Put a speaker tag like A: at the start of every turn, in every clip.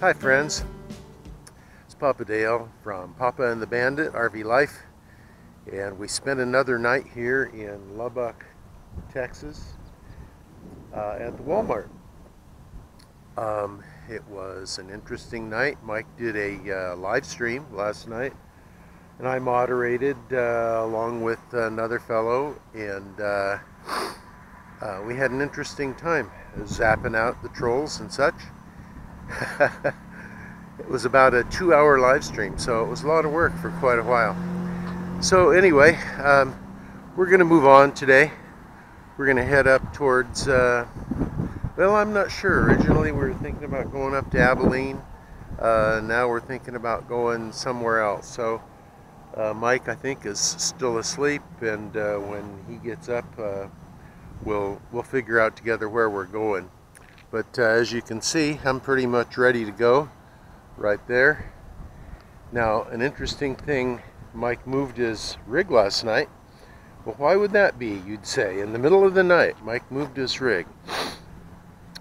A: Hi friends, it's Papa Dale from Papa and the Bandit RV Life and we spent another night here in Lubbock, Texas uh, at the Walmart. Um, it was an interesting night. Mike did a uh, live stream last night and I moderated uh, along with another fellow and uh, uh, we had an interesting time zapping out the trolls and such. it was about a two hour live stream, so it was a lot of work for quite a while. So anyway, um, we're going to move on today. We're going to head up towards, uh, well, I'm not sure. Originally we were thinking about going up to Abilene. Uh, now we're thinking about going somewhere else. So uh, Mike, I think, is still asleep, and uh, when he gets up, uh, we'll, we'll figure out together where we're going. But uh, as you can see, I'm pretty much ready to go right there. Now, an interesting thing, Mike moved his rig last night. Well, why would that be, you'd say? In the middle of the night, Mike moved his rig.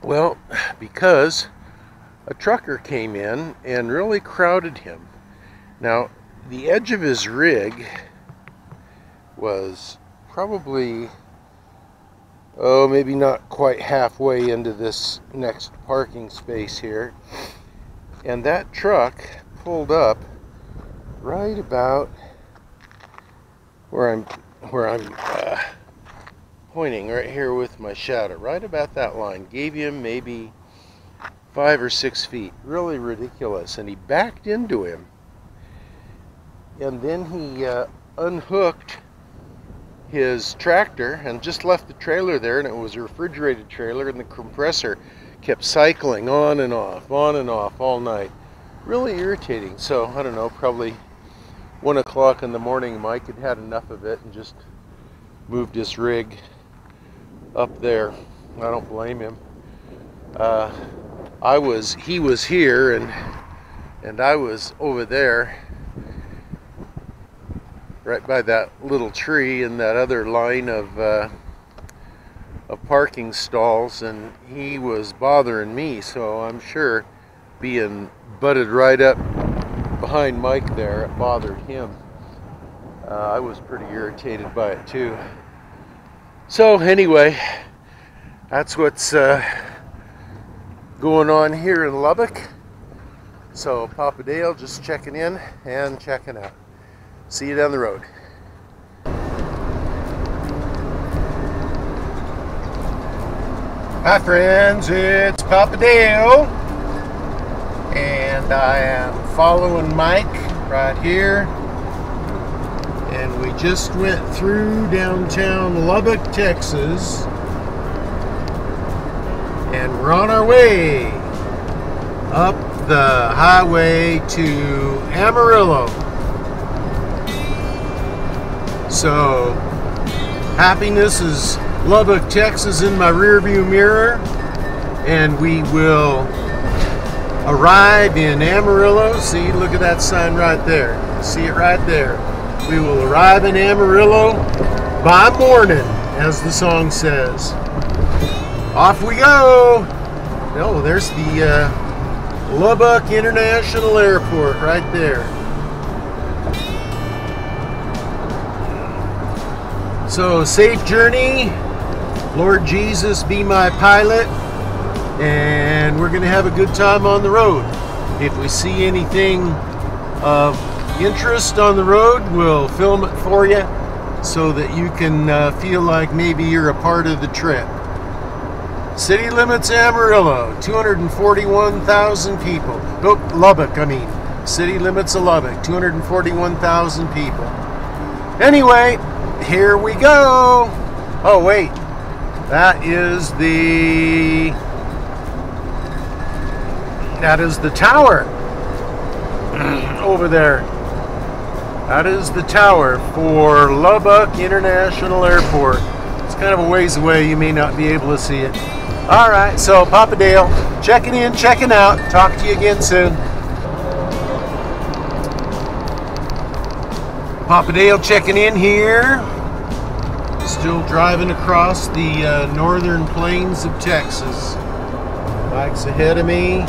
A: Well, because a trucker came in and really crowded him. Now, the edge of his rig was probably oh, maybe not quite halfway into this next parking space here. And that truck pulled up right about where I'm where I'm uh, pointing right here with my shadow, right about that line. Gave him maybe five or six feet. Really ridiculous. And he backed into him. And then he uh, unhooked his tractor and just left the trailer there and it was a refrigerated trailer and the compressor kept cycling on and off on and off all night. Really irritating. So I don't know probably one o'clock in the morning Mike had had enough of it and just moved his rig up there. I don't blame him. Uh, I was he was here and and I was over there right by that little tree and that other line of uh, of parking stalls and he was bothering me so I'm sure being butted right up behind Mike there it bothered him. Uh, I was pretty irritated by it too. So anyway that's what's uh, going on here in Lubbock. So Papa Dale just checking in and checking out See you down the road. Hi friends, it's Papa Dale and I am following Mike right here and we just went through downtown Lubbock, Texas and we're on our way up the highway to Amarillo. So, happiness is Lubbock, Texas in my rearview mirror, and we will arrive in Amarillo. See, look at that sign right there. See it right there. We will arrive in Amarillo by morning, as the song says. Off we go. Oh, there's the uh, Lubbock International Airport right there. So, safe journey. Lord Jesus, be my pilot. And we're going to have a good time on the road. If we see anything of interest on the road, we'll film it for you so that you can uh, feel like maybe you're a part of the trip. City limits Amarillo, 241,000 people. Oh, Lubbock, I mean. City limits of Lubbock, 241,000 people. Anyway, here we go. Oh, wait. That is the... That is the tower. Over there. That is the tower for Lubbock International Airport. It's kind of a ways away. You may not be able to see it. All right, so Papa Dale, checking in, checking out. Talk to you again soon. Papa Dale checking in here. Still driving across the uh, northern plains of Texas. Mike's ahead of me.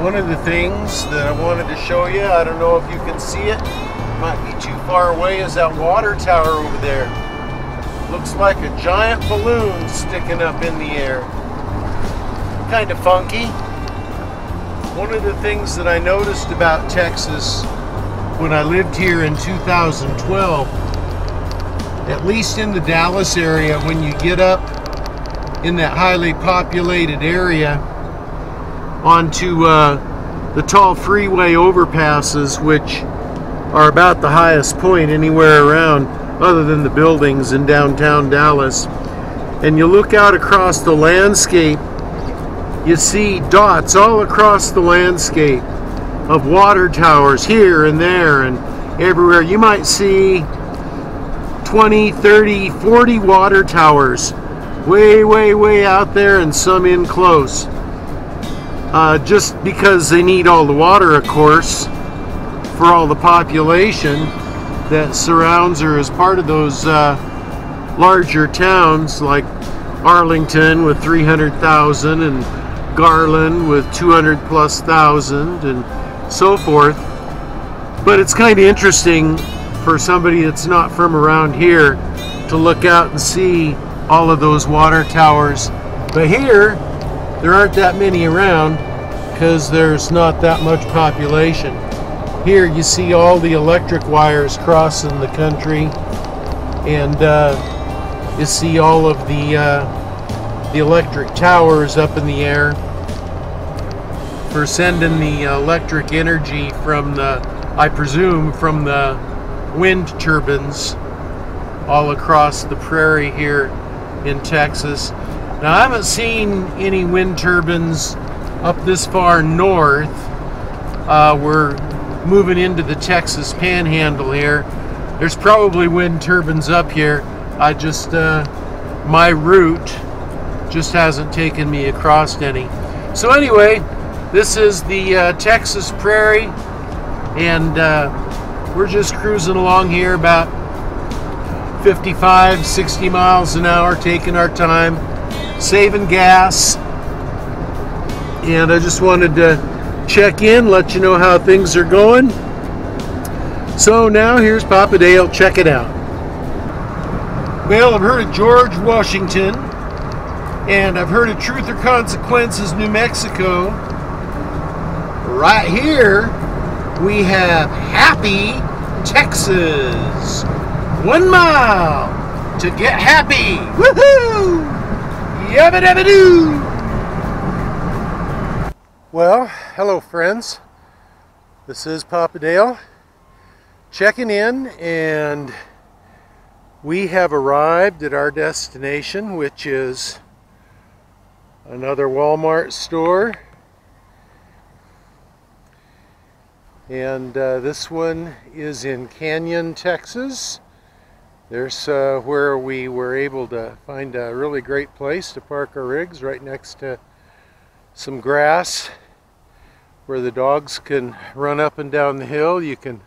A: one of the things that I wanted to show you, I don't know if you can see it, might be too far away, is that water tower over there. Looks like a giant balloon sticking up in the air. Kind of funky. One of the things that I noticed about Texas when I lived here in 2012, at least in the Dallas area, when you get up in that highly populated area onto uh, the tall freeway overpasses, which are about the highest point anywhere around other than the buildings in downtown Dallas. And you look out across the landscape, you see dots all across the landscape of water towers here and there and everywhere. You might see 20, 30, 40 water towers way, way, way out there and some in close. Uh, just because they need all the water, of course, for all the population that surrounds or is part of those uh, larger towns like Arlington with 300,000 and Garland with 200 plus thousand and so forth. But it's kind of interesting for somebody that's not from around here to look out and see all of those water towers. But here, there aren't that many around because there's not that much population. Here you see all the electric wires crossing the country and uh, you see all of the, uh, the electric towers up in the air for sending the electric energy from the, I presume, from the wind turbines all across the prairie here in Texas. Now, I haven't seen any wind turbines up this far north. Uh, we're moving into the Texas panhandle here. There's probably wind turbines up here. I just, uh, my route just hasn't taken me across any. So anyway, this is the uh, Texas prairie and uh, we're just cruising along here about 55, 60 miles an hour, taking our time, saving gas. And I just wanted to check in, let you know how things are going. So now here's Papa Dale, check it out. Well, I've heard of George Washington, and I've heard of Truth or Consequences, New Mexico. Right here, we have Happy, Texas. One mile to get happy. Woohoo! Yabba dabba doo! Well, hello friends. This is Papa Dale checking in and we have arrived at our destination which is another Walmart store and uh, this one is in Canyon, Texas there's uh, where we were able to find a really great place to park our rigs right next to some grass where the dogs can run up and down the hill. You can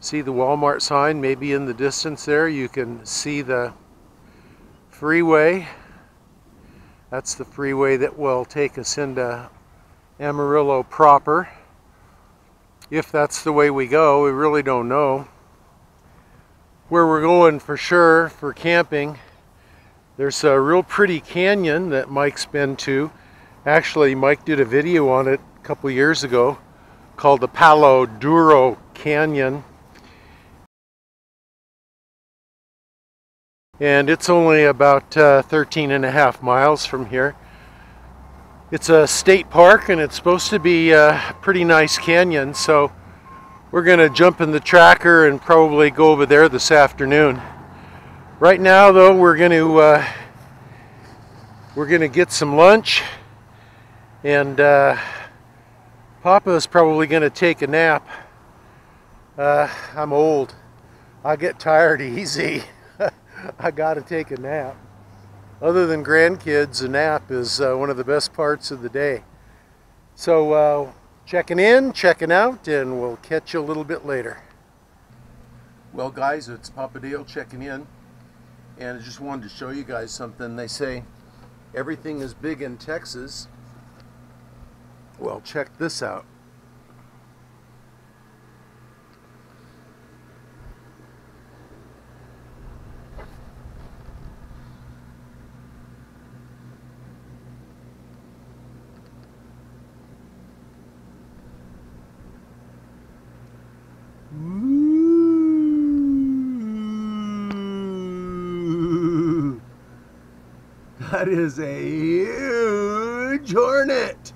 A: see the Walmart sign maybe in the distance there. You can see the freeway. That's the freeway that will take us into Amarillo proper. If that's the way we go, we really don't know where we're going for sure for camping. There's a real pretty canyon that Mike's been to. Actually, Mike did a video on it a couple years ago called the Palo Duro Canyon. And it's only about uh, 13 and a half miles from here. It's a state park and it's supposed to be a pretty nice canyon, so we're going to jump in the tracker and probably go over there this afternoon. Right now, though, we're going to uh, we're going to get some lunch, and uh, Papa is probably going to take a nap. Uh, I'm old. I get tired easy. I got to take a nap. Other than grandkids, a nap is uh, one of the best parts of the day. So uh, checking in, checking out, and we'll catch you a little bit later. Well, guys, it's Papa Dale checking in, and I just wanted to show you guys something. They say everything is big in Texas, Well, check this out.
B: That is a huge hornet.